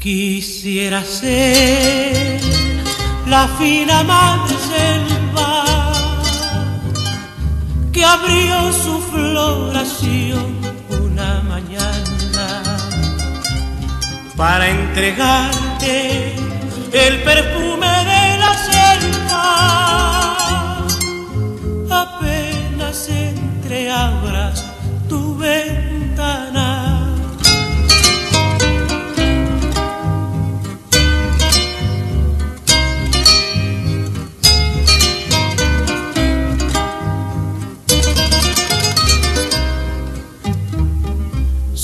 Quisiera ser la fina madre que abrió su floración una mañana para entregarte el perfume de la selva. Apenas entreabras tu ventana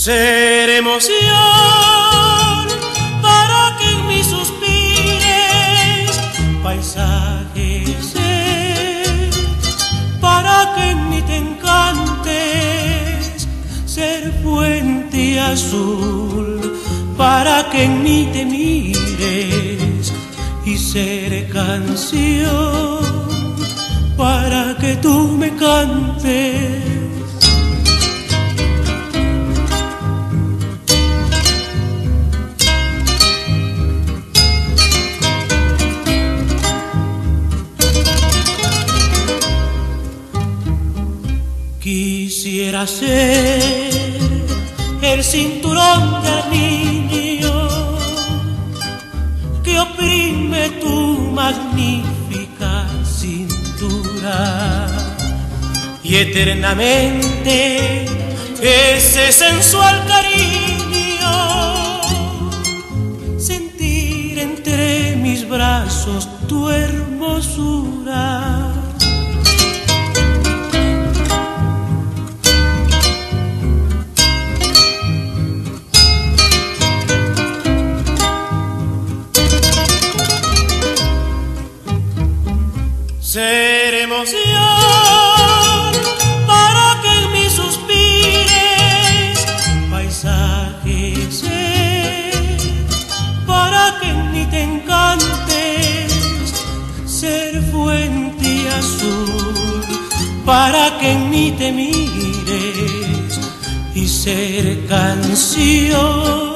ser emoción para que en mí suspires paisajes para que en mí te encantes ser fuente azul para que en mí te mires y ser canción para que tú me cantes Quisiera ser el cinturón del niño que oprime tu magnífica cintura. Y eternamente ese sensual cariño sentir entre mis brazos tu hermosura ser emoción para que en mí suspires paisajes para que en mí te encantes ser fuente azul para que en mí te mires y ser canción